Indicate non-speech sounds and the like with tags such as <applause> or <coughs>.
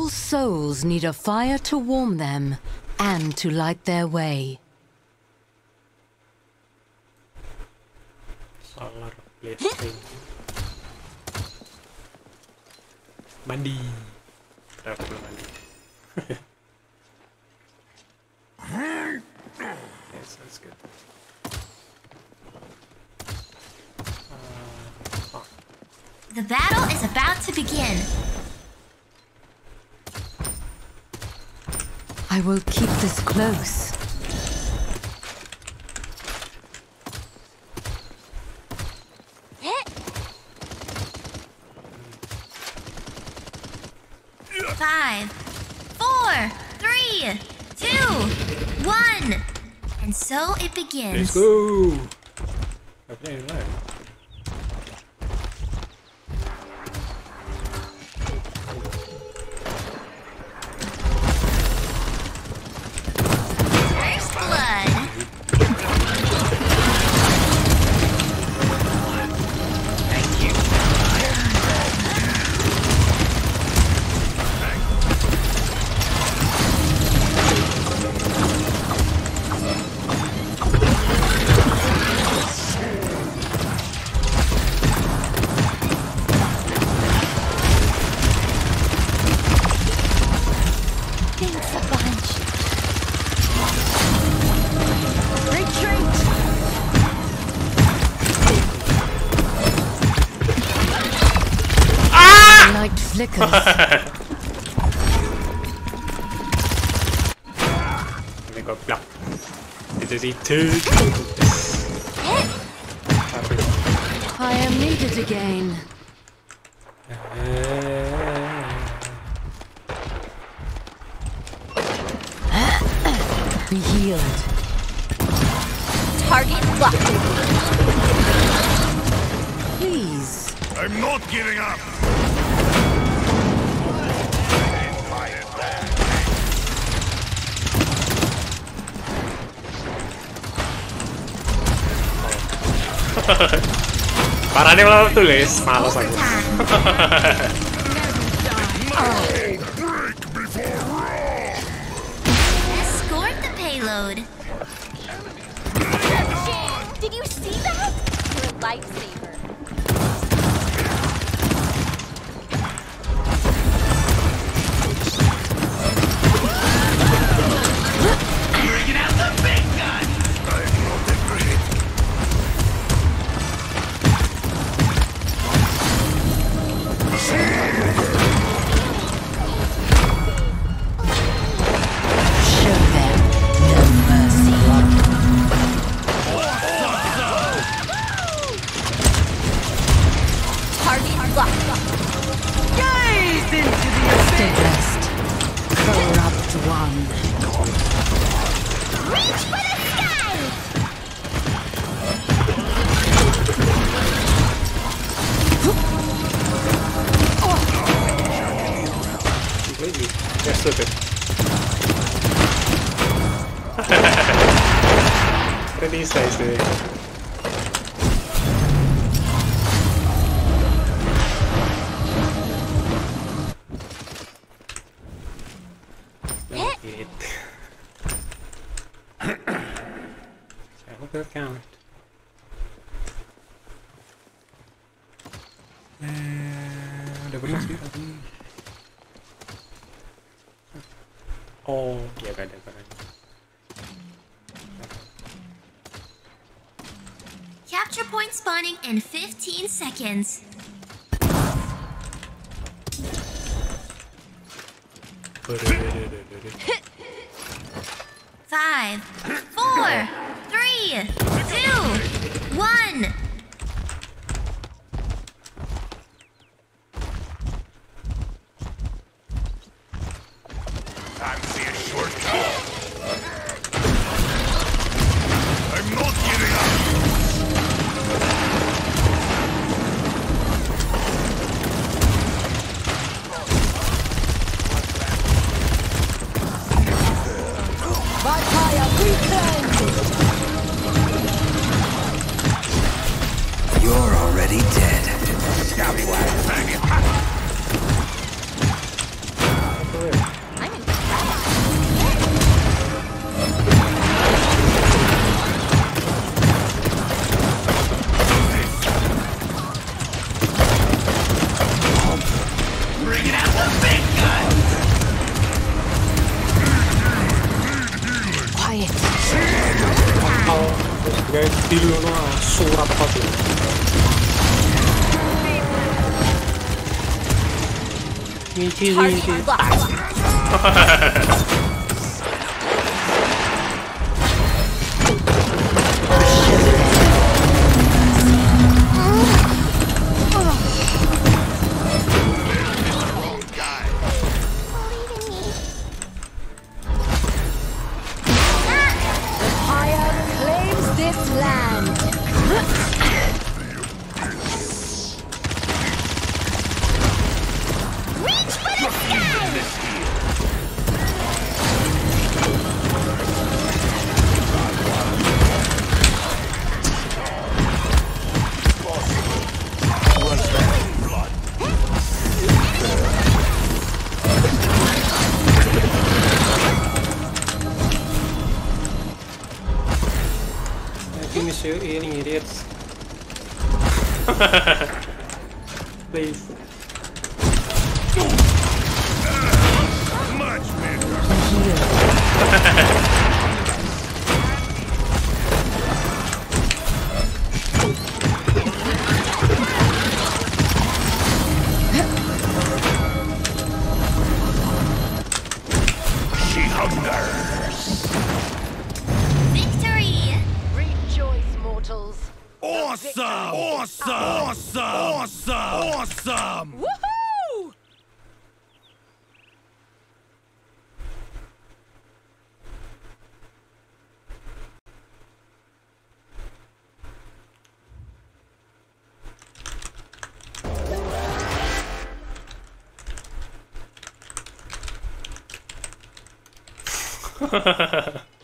All souls need a fire to warm them and to light their way. Solar plating. Mandi. Kenapa belum mandi? <laughs> yes, that's good. Uh, oh. The battle is about to begin. I will keep this close. Five, four, three, two, one. And so it begins. Let's go! Light flickers. Ini goblok. Itu situ. Tapi. I am needed again. Be healed. Target locked. Please. I'm not giving up. Parahnya malah tulis, malas aku. Overtime. Escort the payload. Did you see that? You're lifesaver. Completely. They're <laughs> stupid. what are these guys doing? Don't get it. <coughs> I hope they'll count. Eh, udah benar sih tadi. Oh, ya gak ada barangnya. Capture point spawning in 15 seconds. Five, four, three, two, one. already dead. Scallywag. ってるようなソーラーパズル。你去，你去，打！This land. Finish you eating idiots. <laughs> Please. Much. She hungers. battles. Awesome! Awesome! Awesome! Awesome! Awesome! Woohoo! Ha. <laughs>